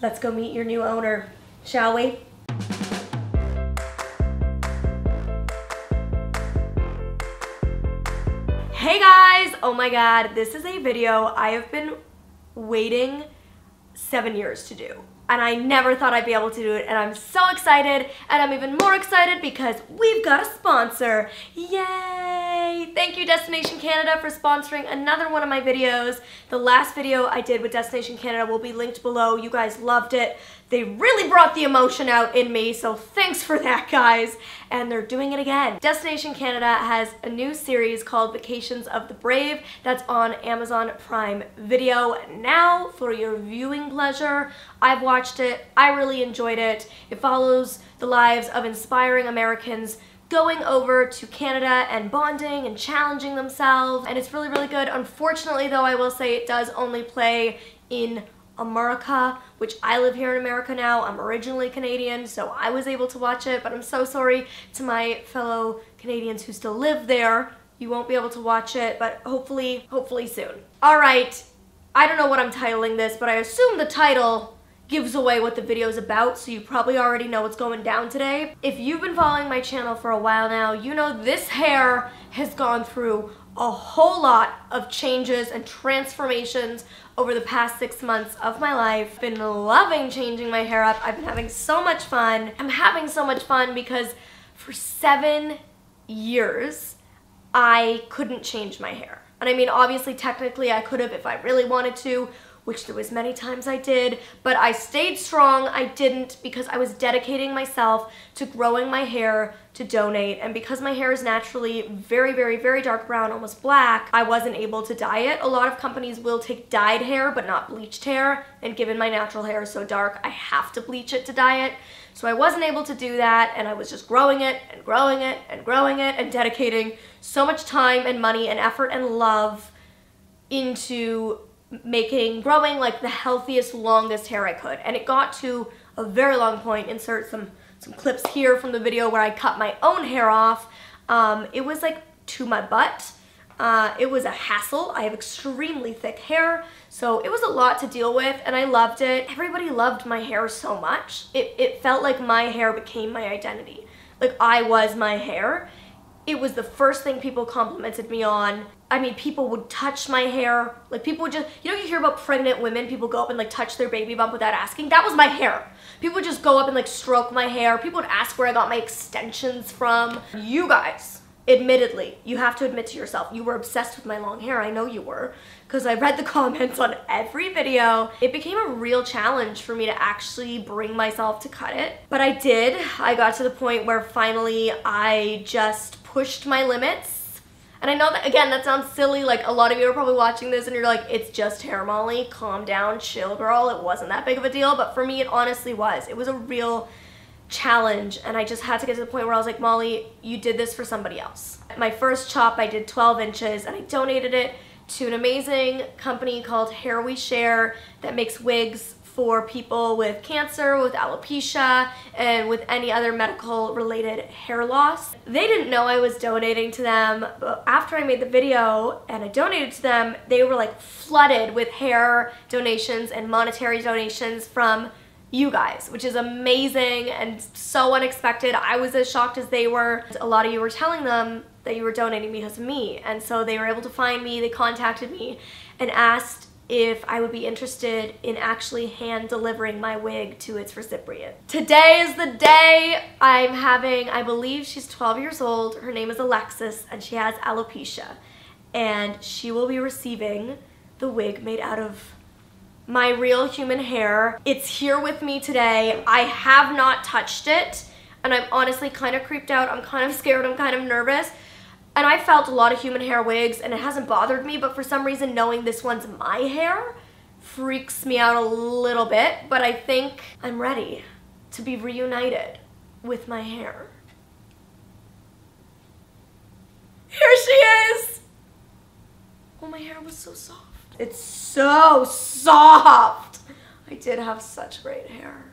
Let's go meet your new owner, shall we? Hey guys! Oh my god, this is a video I have been waiting seven years to do. And I never thought I'd be able to do it, and I'm so excited, and I'm even more excited because we've got a sponsor. Yay! Thank you Destination Canada for sponsoring another one of my videos. The last video I did with Destination Canada will be linked below. You guys loved it. They really brought the emotion out in me, so thanks for that, guys. And they're doing it again. Destination Canada has a new series called Vacations of the Brave that's on Amazon Prime Video now for your viewing pleasure. I've watched it. I really enjoyed it. It follows the lives of inspiring Americans going over to Canada and bonding and challenging themselves and it's really really good. Unfortunately though I will say it does only play in America, which I live here in America now. I'm originally Canadian, so I was able to watch it, but I'm so sorry to my fellow Canadians who still live there. You won't be able to watch it, but hopefully, hopefully soon. All right, I don't know what I'm titling this, but I assume the title gives away what the video is about, so you probably already know what's going down today. If you've been following my channel for a while now, you know this hair has gone through a whole lot of changes and transformations over the past six months of my life. Been loving changing my hair up. I've been having so much fun. I'm having so much fun because for seven years, I couldn't change my hair. And I mean, obviously, technically, I could have if I really wanted to, which there was many times I did, but I stayed strong. I didn't because I was dedicating myself to growing my hair to donate. And because my hair is naturally very, very, very dark brown, almost black, I wasn't able to dye it. A lot of companies will take dyed hair, but not bleached hair. And given my natural hair is so dark, I have to bleach it to dye it. So I wasn't able to do that, and I was just growing it and growing it and growing it and dedicating so much time and money and effort and love into making, growing like the healthiest, longest hair I could. And it got to a very long point, insert some, some clips here from the video where I cut my own hair off. Um, it was like to my butt. Uh, it was a hassle. I have extremely thick hair, so it was a lot to deal with, and I loved it. Everybody loved my hair so much. It, it felt like my hair became my identity. Like I was my hair. It was the first thing people complimented me on. I mean, people would touch my hair. Like people would just, you know, you hear about pregnant women, people go up and like touch their baby bump without asking. That was my hair. People would just go up and like stroke my hair. People would ask where I got my extensions from. You guys, admittedly, you have to admit to yourself, you were obsessed with my long hair. I know you were because I read the comments on every video. It became a real challenge for me to actually bring myself to cut it. But I did. I got to the point where finally I just pushed my limits and I know that, again, that sounds silly. Like, a lot of you are probably watching this and you're like, it's just hair, Molly. Calm down, chill, girl. It wasn't that big of a deal. But for me, it honestly was. It was a real challenge. And I just had to get to the point where I was like, Molly, you did this for somebody else. My first chop, I did 12 inches and I donated it to an amazing company called Hair We Share that makes wigs for people with cancer, with alopecia, and with any other medical related hair loss. They didn't know I was donating to them, but after I made the video and I donated to them, they were like flooded with hair donations and monetary donations from you guys, which is amazing and so unexpected. I was as shocked as they were. A lot of you were telling them that you were donating because of me. And so they were able to find me, they contacted me and asked if I would be interested in actually hand delivering my wig to its recipient. Today is the day I'm having, I believe she's 12 years old, her name is Alexis, and she has alopecia. And she will be receiving the wig made out of my real human hair. It's here with me today. I have not touched it, and I'm honestly kind of creeped out. I'm kind of scared, I'm kind of nervous and I felt a lot of human hair wigs and it hasn't bothered me, but for some reason knowing this one's my hair freaks me out a little bit, but I think I'm ready to be reunited with my hair. Here she is! Oh, my hair was so soft. It's so soft! I did have such great hair.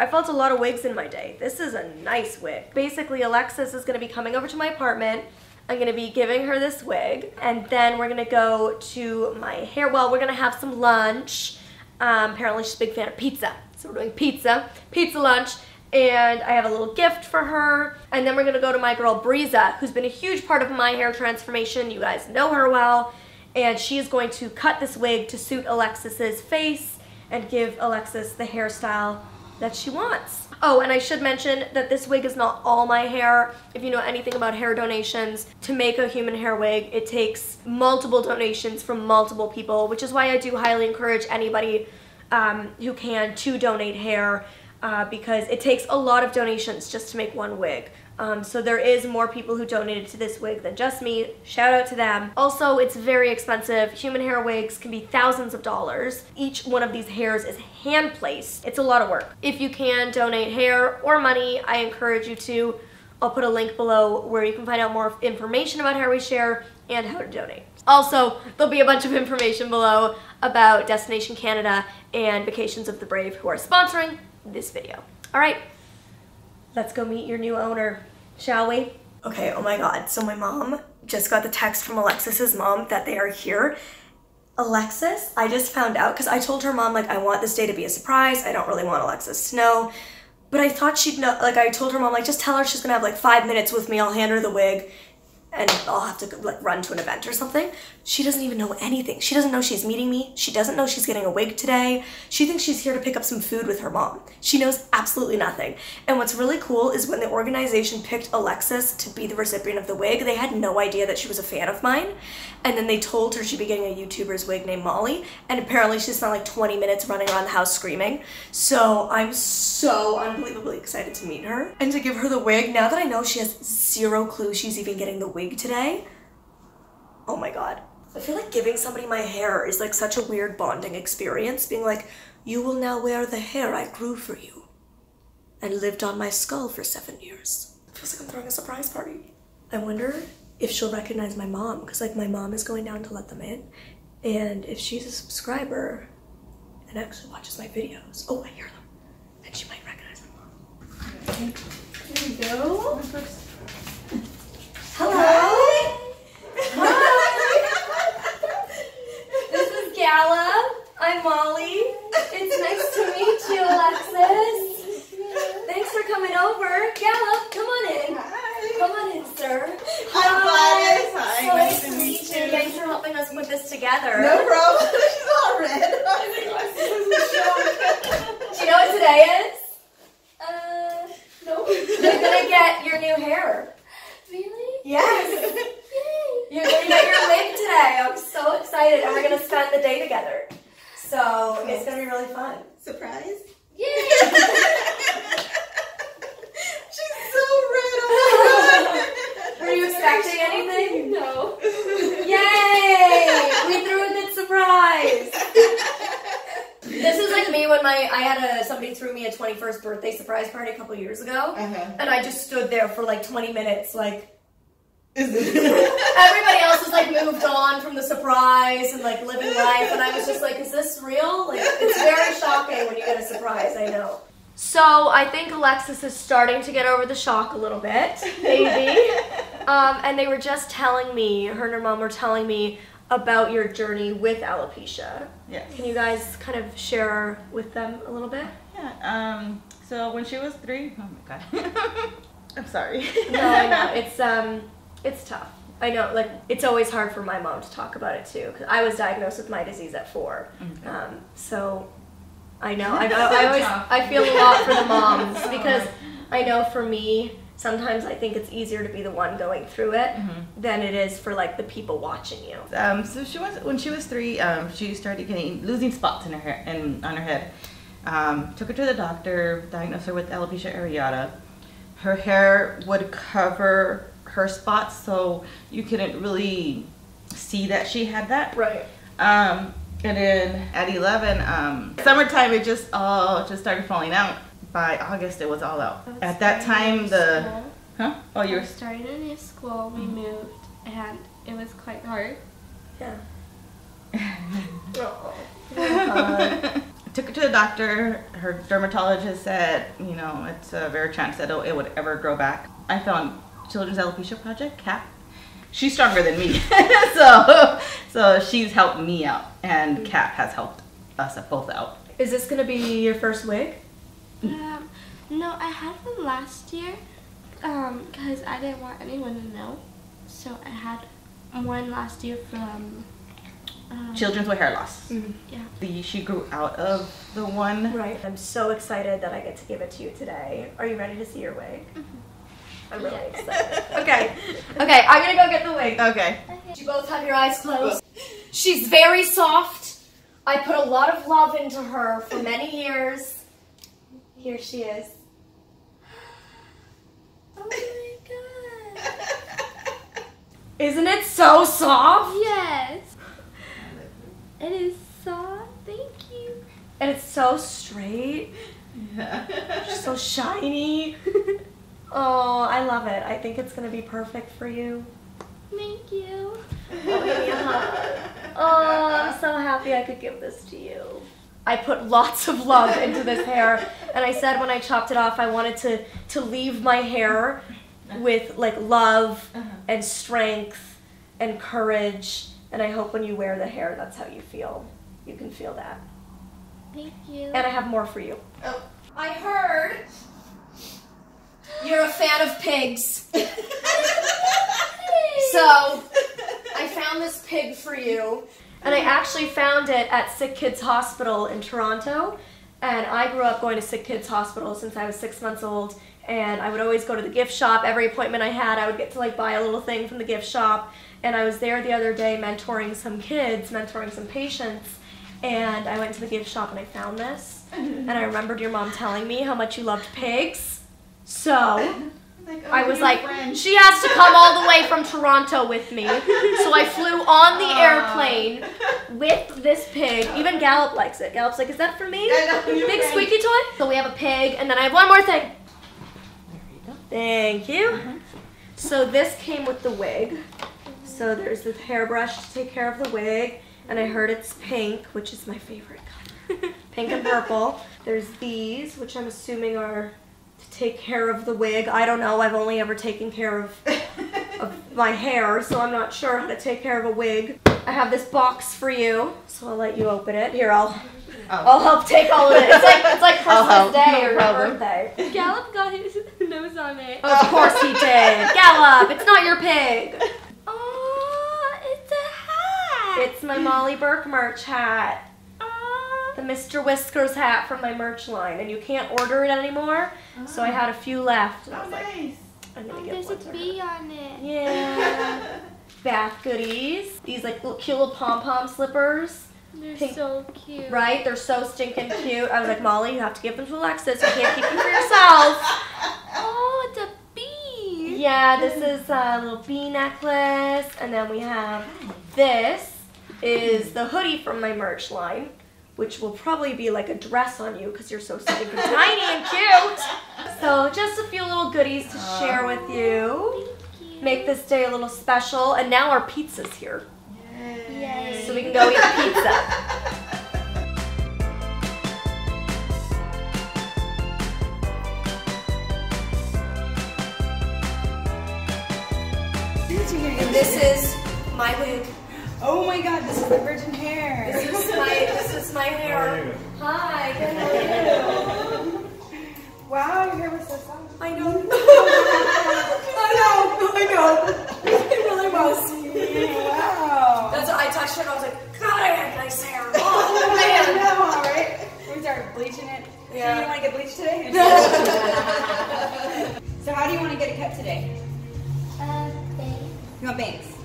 I felt a lot of wigs in my day. This is a nice wig. Basically, Alexis is gonna be coming over to my apartment I'm gonna be giving her this wig and then we're gonna go to my hair, well, we're gonna have some lunch. Um, apparently she's a big fan of pizza. So we're doing pizza, pizza lunch, and I have a little gift for her. And then we're gonna go to my girl Briza, who's been a huge part of my hair transformation. You guys know her well. And she is going to cut this wig to suit Alexis's face and give Alexis the hairstyle that she wants. Oh, and I should mention that this wig is not all my hair. If you know anything about hair donations, to make a human hair wig, it takes multiple donations from multiple people, which is why I do highly encourage anybody um, who can to donate hair uh, because it takes a lot of donations just to make one wig. Um, so there is more people who donated to this wig than just me. Shout out to them. Also, it's very expensive. Human hair wigs can be thousands of dollars. Each one of these hairs is hand placed. It's a lot of work. If you can donate hair or money, I encourage you to. I'll put a link below where you can find out more information about Hair We Share and how to donate. Also, there'll be a bunch of information below about Destination Canada and Vacations of the Brave who are sponsoring this video. All right, let's go meet your new owner, shall we? Okay, oh my god, so my mom just got the text from Alexis's mom that they are here. Alexis, I just found out because I told her mom, like, I want this day to be a surprise. I don't really want Alexis to know. But I thought she'd know, like, I told her mom, like, just tell her she's gonna have like five minutes with me. I'll hand her the wig and I'll have to like run to an event or something. She doesn't even know anything. She doesn't know she's meeting me. She doesn't know she's getting a wig today. She thinks she's here to pick up some food with her mom. She knows absolutely nothing. And what's really cool is when the organization picked Alexis to be the recipient of the wig, they had no idea that she was a fan of mine. And then they told her she'd be getting a YouTuber's wig named Molly. And apparently she spent like 20 minutes running around the house screaming. So I'm so unbelievably excited to meet her and to give her the wig. Now that I know she has zero clue she's even getting the wig today, oh my god. I feel like giving somebody my hair is like such a weird bonding experience. Being like, you will now wear the hair I grew for you and lived on my skull for seven years. feels like I'm throwing a surprise party. I wonder if she'll recognize my mom because like my mom is going down to let them in. And if she's a subscriber and actually watches my videos, oh, I hear them. Then she might recognize my mom. Here we go. Hello. This is Gala. I'm Molly. It's nice to meet you, Alexis. Thanks for coming over. Gala, come on in. Come on in, sir. Hi, Gladys. Hi, So nice to meet you. Thanks for helping us put this together. No problem. She's all red. Do you know what today is? Uh, no. You're gonna get your new hair. Really? Yes. Yay! You're gonna get your wig today. I'm so excited, and we're gonna spend the day together. So it's gonna be really fun. Surprise. Yay! She's so red. Oh my god. Were you expecting anything? no. Yay! We threw a good surprise. This is like me when my I had a somebody threw me a 21st birthday surprise party a couple years ago, Uh-huh. and I just stood there for like 20 minutes, like Is it? everybody else was like moved on from the surprise and like living life, and I was just like, is this real? Like, it's very shocking when you get a surprise. I know. So I think Alexis is starting to get over the shock a little bit, maybe. um, and they were just telling me, her and her mom were telling me about your journey with alopecia. Yes. Can you guys kind of share with them a little bit? Yeah. Um. So when she was three, oh my god. I'm sorry. No, I know it's um, it's tough. I know, like it's always hard for my mom to talk about it too, because I was diagnosed with my disease at four. Okay. Um, so I know I, I, I always I feel a lot for the moms because I know for me sometimes I think it's easier to be the one going through it than it is for like the people watching you. Um. So she was when she was three. Um. She started getting losing spots in her hair and on her head. Um. Took her to the doctor. Diagnosed her with alopecia areata. Her hair would cover her spots, so you couldn't really see that she had that. Right. Um, and then at 11, um, summertime, it just all just started falling out. By August, it was all out. Was At that time, the school. huh? Oh, you were starting a new school. We mm-hmm. moved, and it was quite hard. Yeah. Oh. Took her to the doctor. Her dermatologist said, you know, it's a rare chance that it would ever grow back. I found Children's Alopecia Project, CAP. She's stronger than me, so so she's helped me out, and mm. CAP has helped us both out. Is this gonna be your first wig? Um, no, I had one last year um, because I didn't want anyone to know. So I had one last year from. Um, Children's with hair loss. Yeah. The, she grew out of the one. Right. I'm so excited that I get to give it to you today. Are you ready to see your wig? I'm really excited. Okay. Okay, I'm gonna go get the wig. Okay. You both have your eyes closed. She's very soft. I put a lot of love into her for many years. Here she is. Oh my god. Isn't it so soft? Yes. It is soft. Thank you. And it's so straight. Yeah. so shiny. oh, I love it. I think it's gonna be perfect for you. Thank you. Oh, give me a hug. Oh, I'm so happy I could give this to you. I put lots of love into this hair, and I said when I chopped it off, I wanted to to leave my hair with like love uh-huh. and strength and courage. And I hope when you wear the hair, that's how you feel. You can feel that. Thank you. And I have more for you. Oh. I heard you're a fan of pigs. So I found this pig for you. And I actually found it at Sick Kids Hospital in Toronto. And I grew up going to Sick Kids Hospital since I was six months old. And I would always go to the gift shop. Every appointment I had, I would get to like buy a little thing from the gift shop. And I was there the other day mentoring some kids, mentoring some patients. And I went to the gift shop and I found this. And I remembered your mom telling me how much you loved pigs. So Like, oh, I was like, French. she has to come all the way from Toronto with me. So I flew on the airplane with this pig. Even Gallop likes it. Gallop's like, is that for me? Big French. squeaky toy? So we have a pig, and then I have one more thing. Thank you. So this came with the wig. So there's the hairbrush to take care of the wig, and I heard it's pink, which is my favorite color. pink and purple. There's these, which I'm assuming are take care of the wig. I don't know. I've only ever taken care of of my hair, so I'm not sure how to take care of a wig. I have this box for you, so I'll let you open it. Here, I'll oh. I'll help take all of it. It's like it's like Christmas Day no or your problem. birthday. Gallop got his nose on it. Of course he did. Gallop, it's not your pig. Oh, it's a hat. It's my Molly Burke merch hat. Aw. The Mr. Whiskers hat from my merch line. And you can't order it anymore. So I oh. had a few left. And I Oh, was like, nice. I'm Oh, gonna get there's one a bee on it. Yeah. Bath goodies. These like little cute little pom pom slippers. They're Pink- so cute. Right? They're so stinking cute. I was like, Molly, you have to give them to Alexis. You can't keep them for yourself. Oh, it's a bee. Yeah, this is a little bee necklace. And then we have this is the hoodie from my merch line, which will probably be like a dress on you because you're so stinking tiny and cute. So just a few little goodies to share with oh, you. Thank you. Make this day a little special. And now our pizza's here. Yay. So we can go eat pizza. And this is my wig. Oh my god, this is the virgin hair. This is my this is my hair. Hi,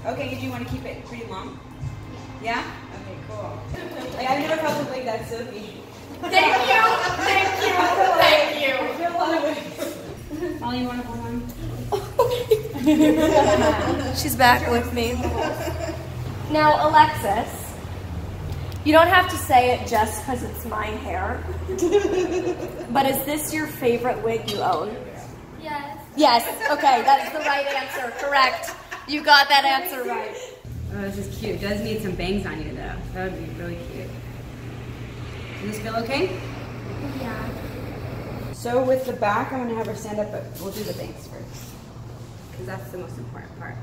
Okay, do you want to keep it pretty long? Yeah? Okay, cool. Like, I've never felt a wig that silky. Thank you. Thank you. Thank you. I feel a lot of wigs. Molly, you want to hold on? She's back with me. Now, Alexis, you don't have to say it just because it's my hair, but is this your favorite wig you own? Yes. Yes. Okay, that is the right answer. Correct. You got that answer right. Oh, this is cute. It does need some bangs on you though. That would be really cute. Does this feel okay? Yeah. So with the back, I'm going to have her stand up, but we'll do the bangs first. Because that's the most important part.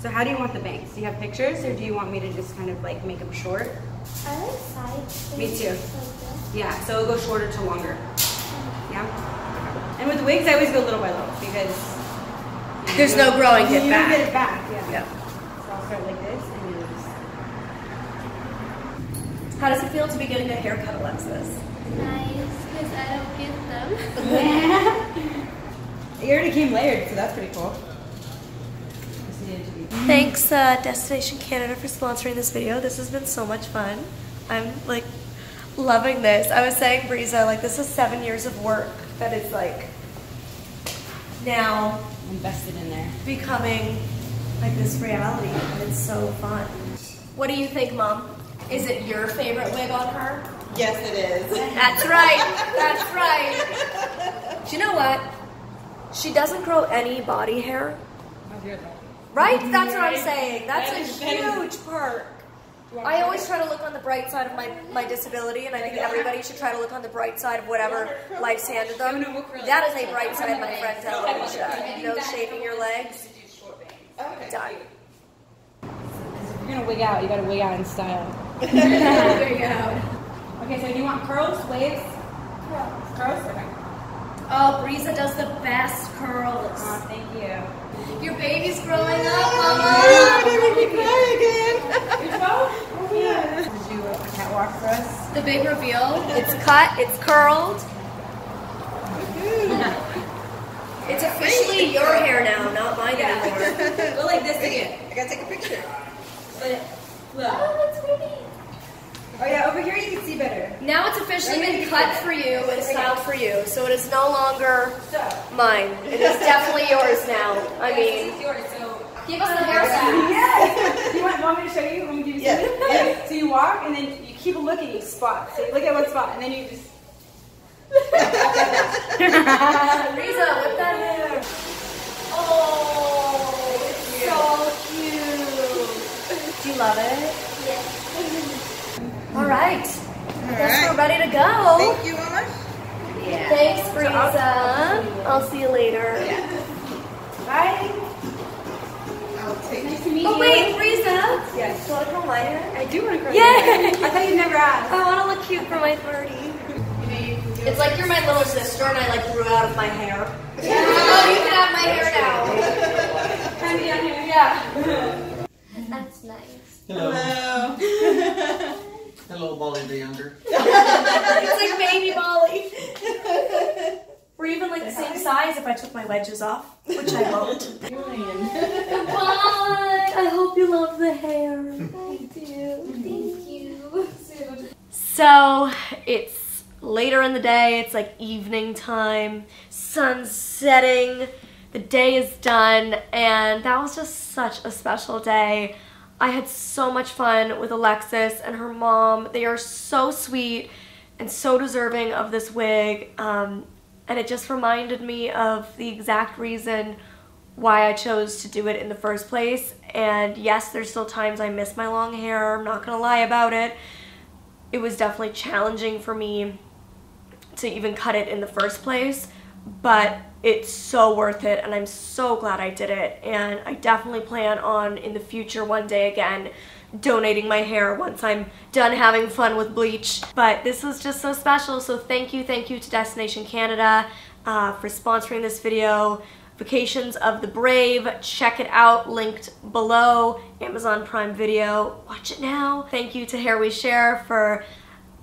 So how do you want the bangs? Do you have pictures or do you want me to just kind of like make them short? I like side. Me too. Yeah, so it'll go shorter to longer. Yeah? And with wigs, I always go little by little because you know, There's no growing it don't back. get it back, yeah. Yep. So I'll start like this and then just How does it feel to be getting a haircut, Alexis? Nice, because I don't get them. yeah. It already came layered, so that's pretty cool. Just needed to be. Thanks, uh, Destination Canada, for sponsoring this video. This has been so much fun. I'm like loving this. I was saying, Briza, like this is seven years of work that is like now invested in there. becoming like this reality, and it's so fun. What do you think, Mom? Is it your favorite wig on her? Yes, it is. That's right. That's right. Do you know what? She doesn't grow any body hair. Right? That's what I'm saying. That's a huge perk. I always try to look on the bright side of my, my disability, and I think everybody should try to look on the bright side of whatever life's handed them. That is a bright side, my friend Alicia. No shaving your legs. Done. If you're gonna wig out, you gotta wig out in style. Wig out. Okay, so do you want curls, waves? Curls. Curls? Okay. Oh, Briza does the best curls. Oh, thank you. Your baby's growing up, Oh, Mama. they make me cry again. You're 12? Yeah. Did you do a catwalk for us? The big reveal. It's cut. It's curled. It's officially your hair now, not mine anymore. Go like this again. I gotta take a picture. But look. Oh, that's pretty. Oh yeah, over here you can see better. Now it's officially been cut for you and styled for you, so it is no longer So, mine. It is definitely yours now. I this mean, is yours. So, give us the hairstyle. yes. you want, want me to show you? Want me to do Yes, something? yes. So you walk and then you keep looking. You spot. So you look at one spot and then you just. Riza, whip that hair. Oh, it's so cute. Do you love it? Yes. All right. I guess we're ready to go. Thank you, Mama. Yeah. Thanks, Briza. I'll see you later. Bye. I'll take Nice to meet Oh you. wait, Briza. Yes. Do you want to curl my hair? I do want to curl Yay. your hair. I thought you'd never asked. I want to look cute for my 30. It's like you're my little sister and I like grew out of my hair. Oh, you can have my hair now. Can I be down here? Yeah. That's nice. Hello. Hello. Hello, Molly the Younger. It's like baby Molly. We're even like the same size if I took my wedges off, which I won't. Bye. I hope you love the hair. I do. Thank you. So it's later in the day, it's like evening time, sun's setting, the day is done, and that was just such a special day. I had so much fun with Alexis and her mom. They are so sweet and so deserving of this wig. Um, and it just reminded me of the exact reason why I chose to do it in the first place. And yes, there's still times I miss my long hair. I'm not gonna lie about it. It was definitely challenging for me to even cut it in the first place, but it's so worth it and I'm so glad I did it. And I definitely plan on in the future one day again donating my hair once I'm done having fun with bleach. But this was just so special, so thank you, thank you to Destination Canada uh, for sponsoring this video. Vacations of the Brave, check it out, linked below, Amazon Prime Video, watch it now. Thank you to Hair We Share for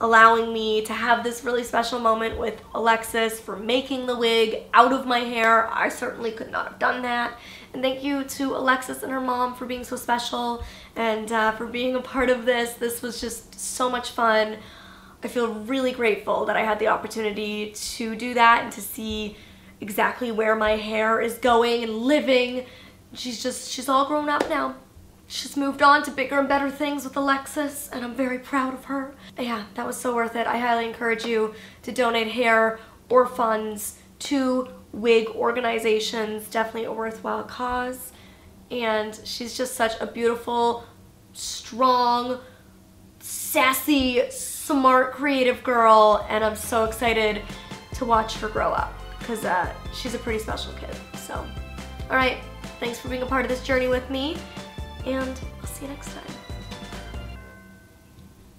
allowing me to have this really special moment with Alexis for making the wig out of my hair. I certainly could not have done that. And thank you to Alexis and her mom for being so special and uh, for being a part of this. This was just so much fun. I feel really grateful that I had the opportunity to do that and to see exactly where my hair is going and living. She's just, she's all grown up now. She's moved on to bigger and better things with Alexis, and I'm very proud of her. Yeah, that was so worth it. I highly encourage you to donate hair or funds to wig organizations. Definitely a worthwhile cause. And she's just such a beautiful, strong, sassy, smart, creative girl, and I'm so excited to watch her grow up because uh, she's a pretty special kid. So, all right, thanks for being a part of this journey with me, and I'll see you next time.